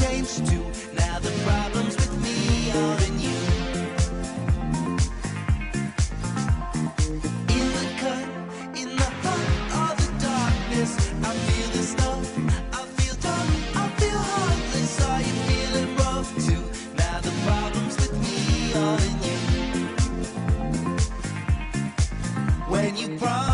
Changed too. Now the you brought